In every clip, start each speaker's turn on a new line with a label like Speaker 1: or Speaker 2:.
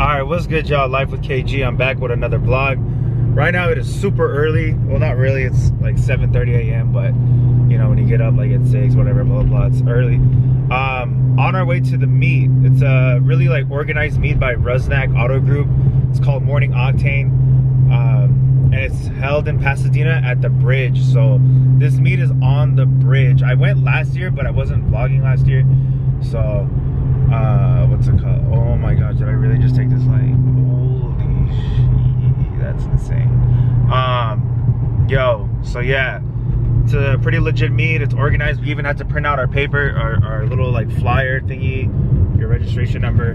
Speaker 1: All right, what's good, y'all? Life with KG. I'm back with another vlog. Right now, it is super early. Well, not really. It's like 7:30 a.m. But you know, when you get up like at six, whatever, blah blah, blah it's early. Um, on our way to the meet. It's a really like organized meet by Rusnak Auto Group. It's called Morning Octane, um, and it's held in Pasadena at the bridge. So this meet is on the bridge. I went last year, but I wasn't vlogging last year, so uh what's it called? Oh my gosh did i really just take this light holy shit that's insane. Um yo so yeah it's a pretty legit meet it's organized we even had to print out our paper our, our little like flyer thingy your registration number.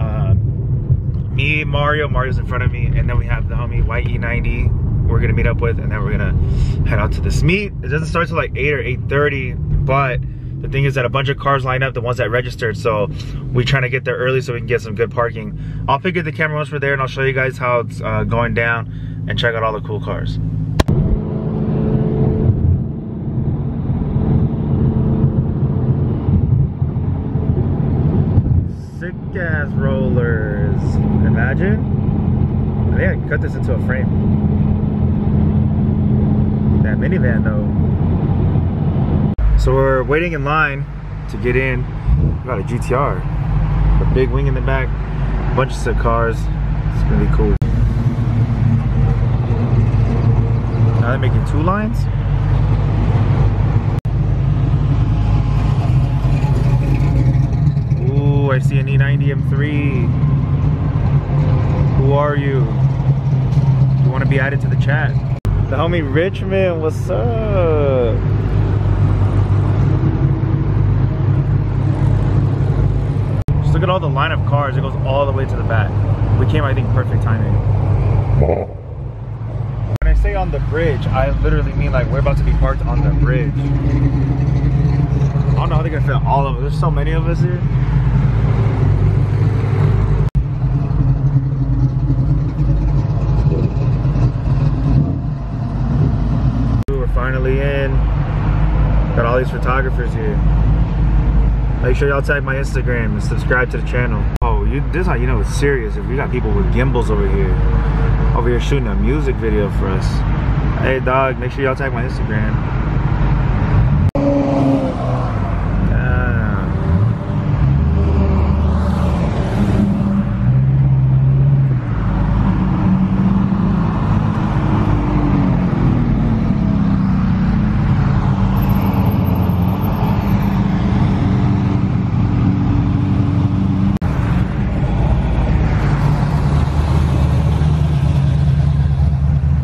Speaker 1: Um me mario mario's in front of me and then we have the homie ye90 we're gonna meet up with and then we're gonna head out to this meet. It doesn't start till like 8 or 8.30, but the thing is that a bunch of cars line up, the ones that registered, so we trying to get there early so we can get some good parking. I'll pick up the camera once we're there and I'll show you guys how it's uh, going down and check out all the cool cars. Sick ass rollers. Imagine. I think I can cut this into a frame. That minivan though. So we're waiting in line to get in. We got a GTR, a big wing in the back, bunch of cars. It's really cool. Now they're making two lines. Ooh, I see an E90 M3. Who are you? You want to be added to the chat? The homie Richmond, what's up? Just look at all the line of cars. It goes all the way to the back. We came, I think, perfect timing. When I say on the bridge, I literally mean like we're about to be parked on the bridge. I don't know how they're gonna fit all of us. There's so many of us here. We're finally in. Got all these photographers here. Make sure y'all tag my Instagram and subscribe to the channel. Oh, you, this is how you know it's serious. If we got people with gimbals over here, over here shooting a music video for us. Hey dog, make sure y'all tag my Instagram. Damn.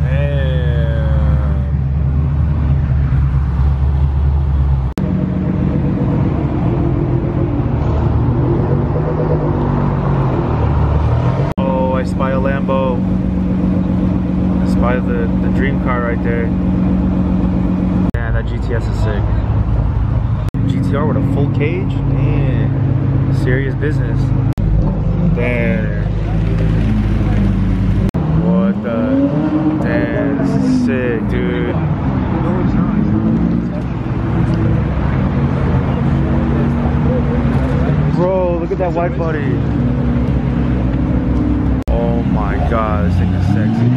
Speaker 1: Damn. Oh, I spy a Lambo. I spy the, the dream car right there. Yeah, that GTS is sick. GTR cage? Damn. Serious business. Damn. What the? Damn, this is sick, dude. Bro, look at that white body. Oh my god, this thing is sexy.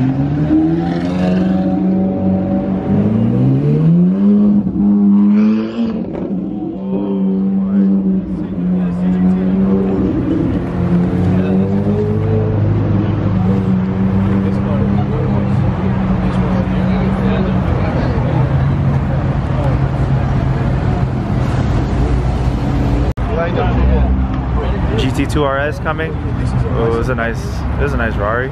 Speaker 1: Oh GT2 RS coming. It was a nice, it was a nice Rari.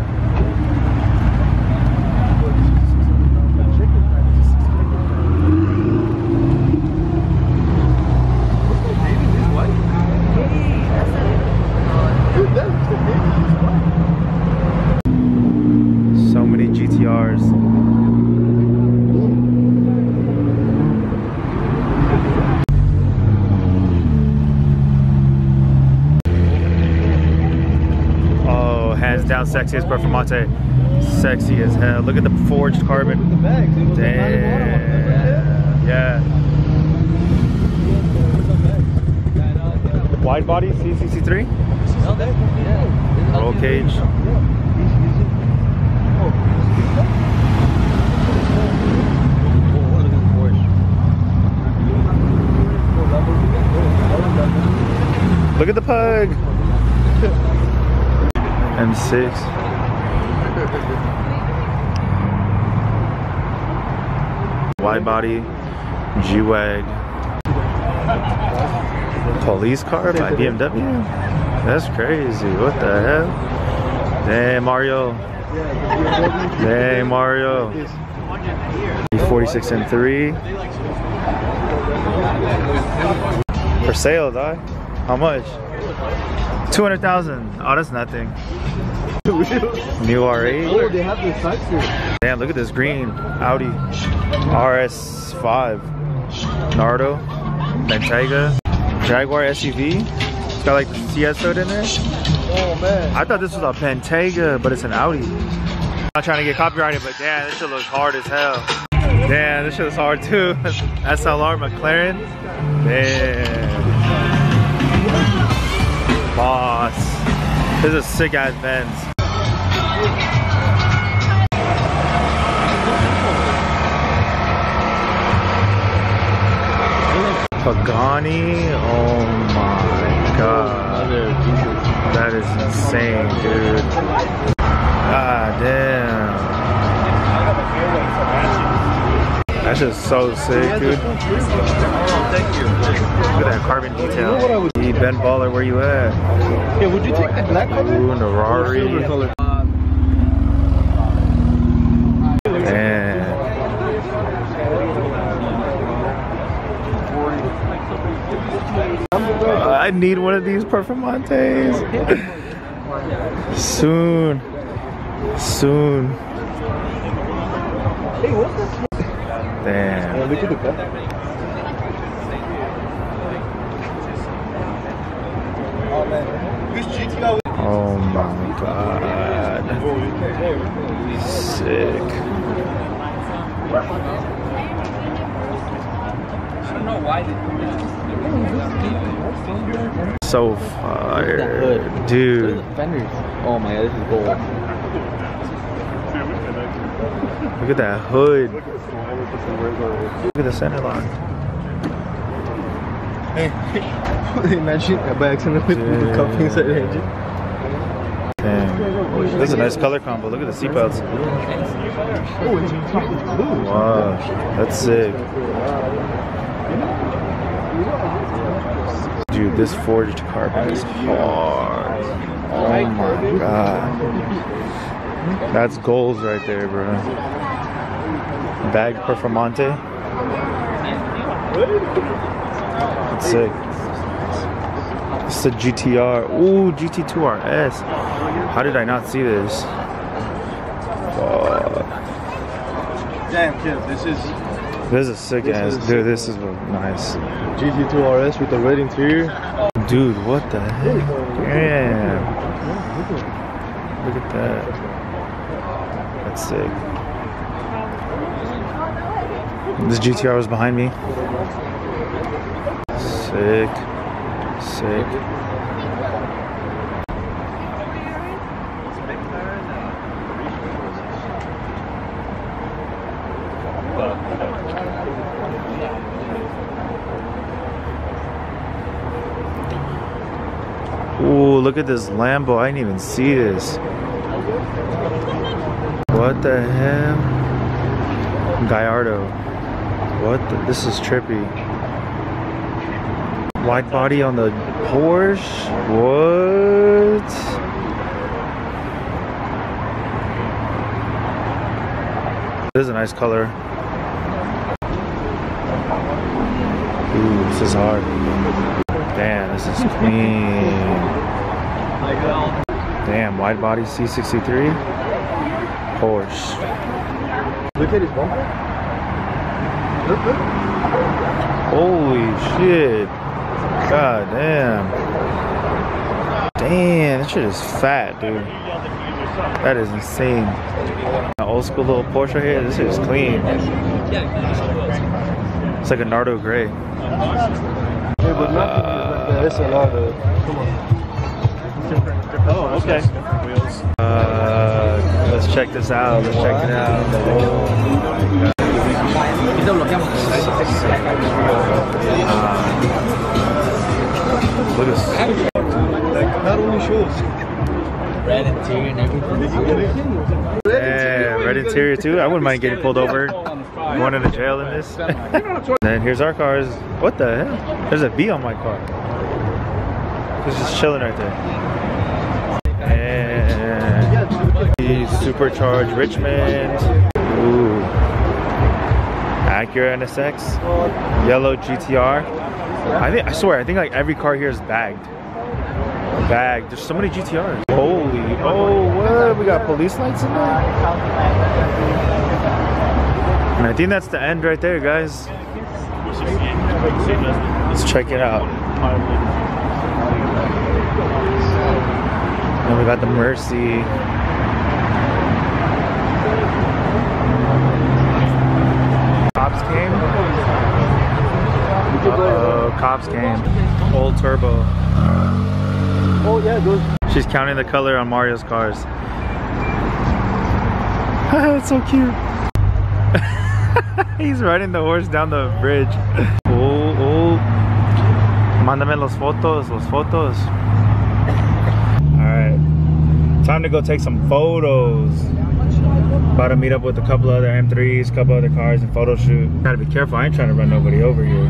Speaker 1: So many GTRs. Oh, hands down sexiest Performante. Sexy as hell. Look at the forged carbon. Damn. Yeah. Wide body CCC3?
Speaker 2: No, they- yeah.
Speaker 1: roll cage. Look at the pug. M6. Wide body, G-Wag. Police car by BMW? That's crazy. What the hell? Damn, Mario. Dang, Mario. 46 and 3. For sale, dog. How much? 200,000. Oh, that's nothing. New R8.
Speaker 2: Oh, they have the sights here.
Speaker 1: Damn, look at this green Audi RS5. Nardo, Bentayga, Jaguar SUV. It's got like the CS hood in there.
Speaker 2: Oh man.
Speaker 1: I thought this was a Bentayga, but it's an Audi. I'm not trying to get copyrighted, but damn, this shit looks hard as hell. Damn, this shit is hard too. SLR McLaren. Damn. Boss. This is a sick ass Benz. Pagani, oh my god. That is insane, dude. God damn. That's just so sick, dude. Look at that carbon detail. Hey, Ben Baller, where you at?
Speaker 2: Yeah, would you take the black color?
Speaker 1: Ooh, the Rari. Uh, I need one of these Performantes. Soon. Soon.
Speaker 2: Hey, what's this?
Speaker 1: Damn.
Speaker 2: Yeah, look at the cut. Oh man. Which GTR?
Speaker 1: Oh my god. Sick. So fire. Dude.
Speaker 2: Fenders. Oh my god, this is gold.
Speaker 1: Look at that hood. Look at the center line.
Speaker 2: Hey, imagine by accident with the cup inside the engine.
Speaker 1: Damn. This is a nice color combo. Look at the seatbelts.
Speaker 2: Oh, it's blue.
Speaker 1: Wow. That's sick. Dude, this forged carbon is hard. Oh my god. That's goals right there, bro. Bag Performante. That's sick. Is a GTR. Ooh, GT2 RS. How did I not see this? Fuck.
Speaker 2: Damn, kid, this is
Speaker 1: This is sick
Speaker 2: This
Speaker 1: ass.
Speaker 2: is
Speaker 1: Dude,
Speaker 2: sick.
Speaker 1: this is nice.
Speaker 2: GT2 RS with the red interior.
Speaker 1: Dude, what the heck? Damn. Look at that. That's sick. This GTR was behind me. Sick. Sick. Ooh, look at this Lambo. I didn't even see this. What the hell? Gallardo. What the, this is trippy. Wide body on the Porsche? What? This is a nice color. Ooh, this is hard. Damn, this is clean. Damn, wide body C63. Porsche.
Speaker 2: Look at his bumper. Look, look.
Speaker 1: Holy shit. God damn. Damn, that shit is fat, dude. That is insane. An old school little Porsche right here. This shit is clean. It's like a Nardo gray.
Speaker 2: Hey, Oh,
Speaker 3: Okay.
Speaker 4: Wheels.
Speaker 1: Uh, let's check this out. Let's check it out. Look at this.
Speaker 2: Not only shoes.
Speaker 3: Red interior and everything.
Speaker 1: Yeah, red interior too. I wouldn't mind getting pulled over. Going to the jail in this. and here's our cars. What the hell? There's a B on my car. It's just chilling right there. Supercharged Richmond. Ooh. Acura NSX. Yellow GTR. I think I swear I think like every car here is bagged. Bagged. There's so many GTRs. Holy oh what? We got police lights in there? And I think that's the end right there, guys. Let's check it out. And we got the Mercy. Cops came. Uh-oh, cops came. Old turbo.
Speaker 2: Oh yeah, good.
Speaker 1: She's counting the color on Mario's cars. That's so cute. He's riding the horse down the bridge. Oh, oh. Mándame los fotos, los fotos. Alright. Time to go take some photos. About to meet up with a couple other M3s, couple other cars and photo shoot. Gotta be careful, I ain't trying to run nobody over here.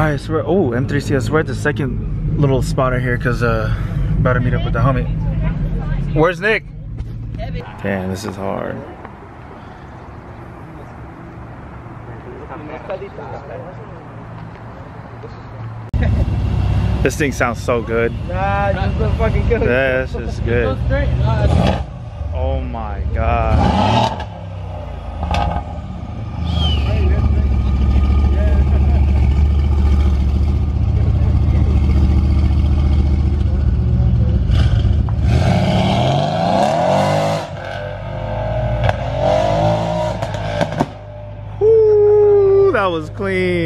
Speaker 1: Alright, so oh, M3CS, we're at the second little spot right here because uh, about to meet up with the homie. Where's Nick? Damn, this is hard. This thing sounds so good.
Speaker 2: Nah, this is fucking good.
Speaker 1: This is good. Oh my god. Woo, that was clean.